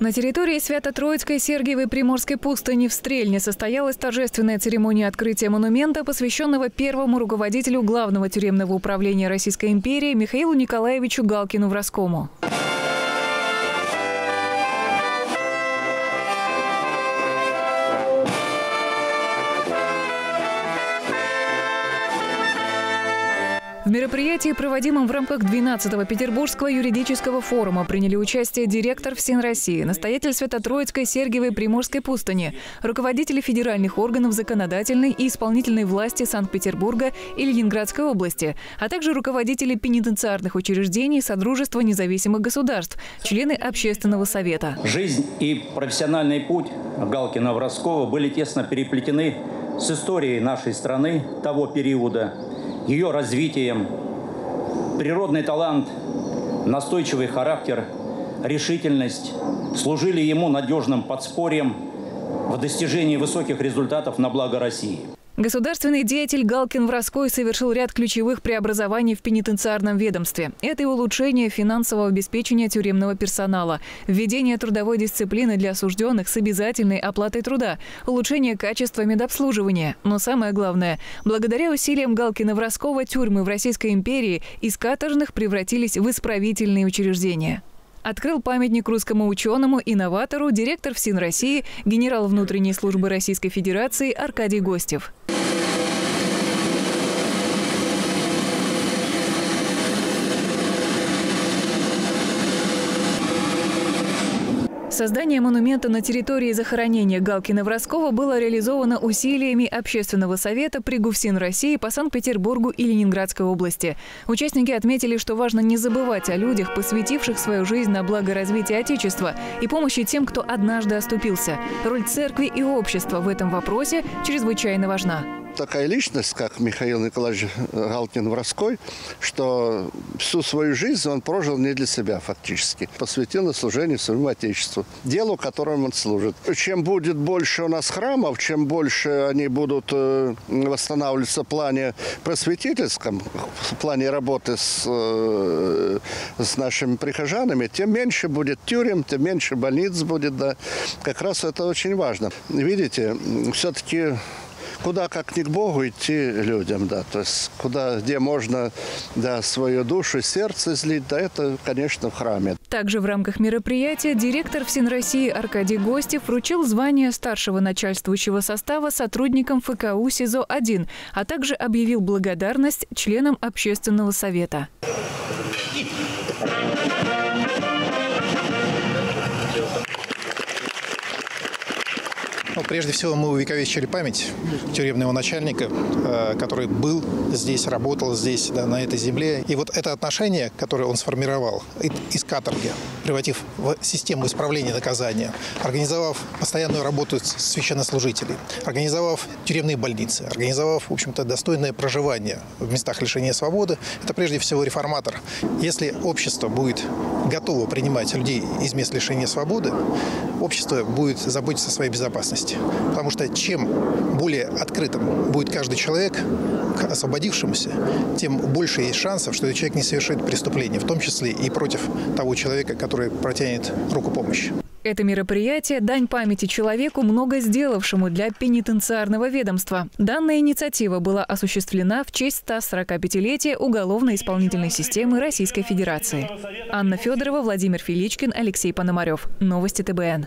На территории Свято-Троицкой Сергиевой Приморской пустыни в Стрельне состоялась торжественная церемония открытия монумента, посвященного первому руководителю Главного тюремного управления Российской империи Михаилу Николаевичу Галкину-Вроскому. В мероприятии, проводимом в рамках 12-го Петербургского юридического форума, приняли участие директор ФСИН России, настоятель Свято-Троицкой Сергиевой Приморской пустыни, руководители федеральных органов законодательной и исполнительной власти Санкт-Петербурга и Ленинградской области, а также руководители пенитенциарных учреждений Содружества независимых государств, члены Общественного совета. Жизнь и профессиональный путь Галкина-Вроскова были тесно переплетены с историей нашей страны того периода – ее развитием, природный талант, настойчивый характер, решительность служили ему надежным подспорьем в достижении высоких результатов на благо России. Государственный деятель Галкин Вроской совершил ряд ключевых преобразований в пенитенциарном ведомстве. Это и улучшение финансового обеспечения тюремного персонала, введение трудовой дисциплины для осужденных с обязательной оплатой труда, улучшение качества медобслуживания. Но самое главное, благодаря усилиям Галкина Вроскова тюрьмы в Российской империи из каторжных превратились в исправительные учреждения открыл памятник русскому ученому, инноватору, директор ФСИН России, генерал внутренней службы Российской Федерации Аркадий Гостев. Создание монумента на территории захоронения Галкина-Вроскова было реализовано усилиями Общественного совета при ГУФСИН России по Санкт-Петербургу и Ленинградской области. Участники отметили, что важно не забывать о людях, посвятивших свою жизнь на благо развития Отечества и помощи тем, кто однажды оступился. Роль церкви и общества в этом вопросе чрезвычайно важна такая личность, как Михаил Николаевич Галкин-Воровской, что всю свою жизнь он прожил не для себя фактически. Посвятил на служение своему Отечеству, делу, которому он служит. Чем будет больше у нас храмов, чем больше они будут э, восстанавливаться в плане просветительском, в плане работы с, э, с нашими прихожанами, тем меньше будет тюрем, тем меньше больниц будет. Да. Как раз это очень важно. Видите, все-таки куда как не к Богу идти людям, да, то есть куда, где можно, да, свою душу, сердце злить, да, это, конечно, в храме. Также в рамках мероприятия директор ФСИН России Аркадий Гостев вручил звание старшего начальствующего состава сотрудникам ФКУ СИЗО-1, а также объявил благодарность членам общественного совета. Ну, прежде всего, мы увековечили память тюремного начальника, э, который был здесь, работал здесь, да, на этой земле. И вот это отношение, которое он сформировал из каторги, превратив в систему исправления наказания, организовав постоянную работу священнослужителей, организовав тюремные больницы, организовав, в общем-то, достойное проживание в местах лишения свободы, это прежде всего реформатор. Если общество будет готово принимать людей из мест лишения свободы, общество будет заботиться о своей безопасности есть. Потому что чем более открытым будет каждый человек к освободившемуся, тем больше есть шансов, что этот человек не совершит преступление, в том числе и против того человека, который протянет руку помощи. Это мероприятие – дань памяти человеку, много сделавшему для пенитенциарного ведомства. Данная инициатива была осуществлена в честь 145-летия уголовно-исполнительной системы Российской Федерации. Анна Федорова, Владимир Филичкин, Алексей Пономарев. Новости ТБН.